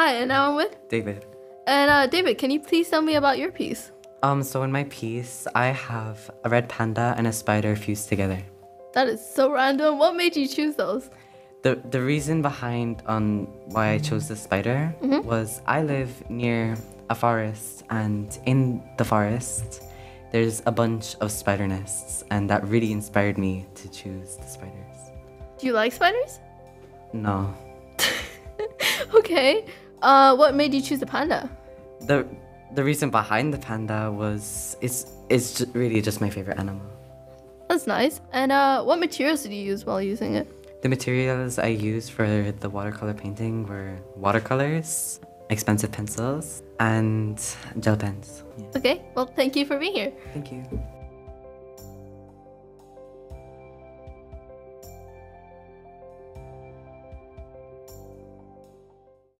Hi, and now I'm with. David. And uh, David, can you please tell me about your piece? Um, so in my piece, I have a red panda and a spider fused together. That is so random. What made you choose those? The the reason behind on why I chose the spider was I live near a forest, and in the forest, there's a bunch of spider nests, and that really inspired me to choose the spiders. Do you like spiders? No, Okay. Uh, what made you choose the panda? the the reason behind the panda was it's it's ju- really just my favorite animal. That's nice. And uh, what materials did you use while using it? The materials I used for the watercolor painting were watercolors, expensive pencils, and gel pens. Yeah. Okay. Well, thank you for being here. Thank you.